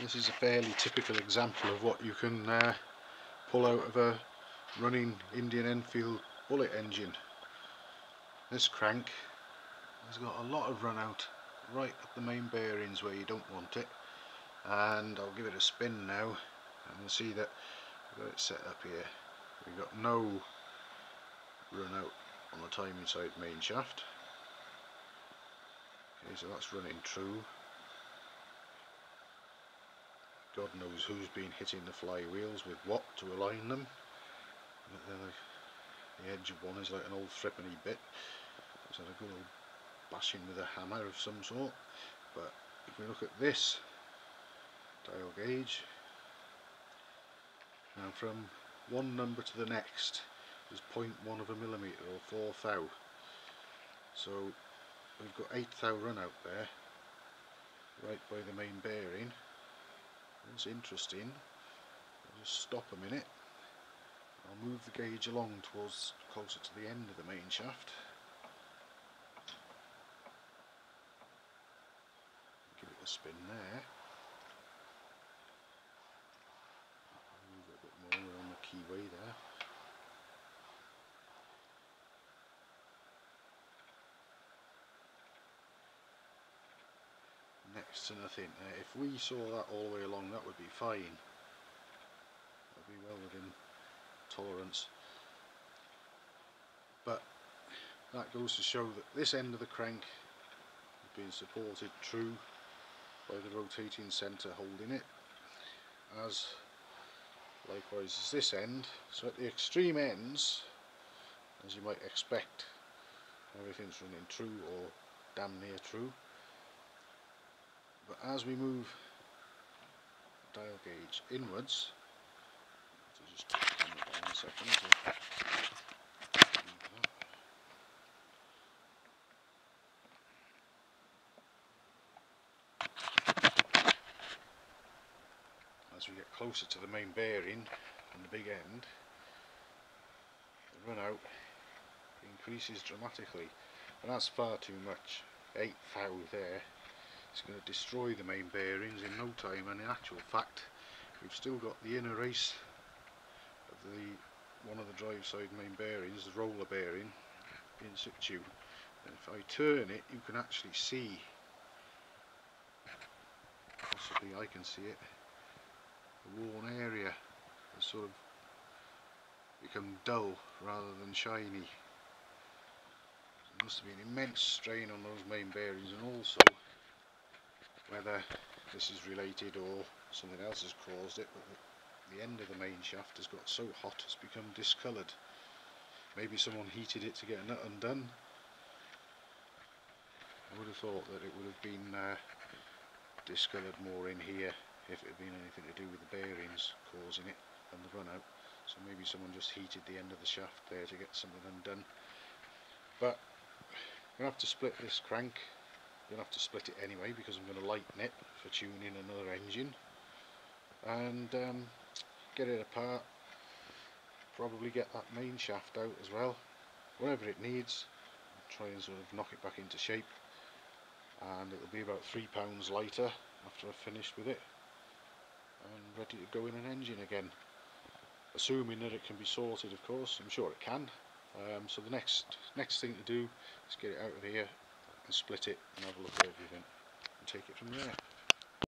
This is a fairly typical example of what you can uh, pull out of a running Indian Enfield bullet engine. This crank has got a lot of run out right at the main bearings where you don't want it and I'll give it a spin now and see that we've got it set up here. We've got no run out on the timing side main shaft. Okay, so that's running true. God knows who's been hitting the flywheels with what to align them. The, the edge of one is like an old threepenny bit. It's had a good old bashing with a hammer of some sort. But if we look at this dial gauge, now from one number to the next is 0.1 of a millimetre or 4 thou. So we've got 8 thou run out there, right by the main bearing. What's interesting, I'll just stop a minute, I'll move the gauge along towards closer to the end of the main shaft. Give it a spin there. Move it a bit more, we're on the keyway there. Next to nothing. Uh, if we saw that all the way along that would be fine. That would be well within tolerance. But that goes to show that this end of the crank is being supported true by the rotating centre holding it as likewise as this end so at the extreme ends as you might expect everything's running true or damn near true but as we move the dial gauge inwards so just second as we get closer to the main bearing and the big end the run out increases dramatically. And that's far too much. 8 thou there it's going to destroy the main bearings in no time and in actual fact we've still got the inner race of the one of the drive side main bearings, the roller bearing in situ. And if I turn it you can actually see possibly I can see it the worn area has sort of become dull rather than shiny. There must have been immense strain on those main bearings and also whether this is related or something else has caused it but the, end of the main shaft has got so hot it's become discoloured maybe someone heated it to get a nut undone. I would have thought that it would have been uh, discoloured more in here if it had been anything to do with the bearings causing it and the run out so maybe someone just heated the end of the shaft there to get something undone. But to have to split this crank To have to split it anyway because I'm going to lighten it for tuning another engine. And um, get it apart. Probably get that main shaft out as well. Whatever it needs. Try and sort of knock it back into shape. And it'll be about three pounds lighter after I've finished with it. And ready to go in an engine again. Assuming that it can be sorted of course. I'm sure it can. Um, so the next next thing to do is get it out of here and split it and have a look at everything and take it from there.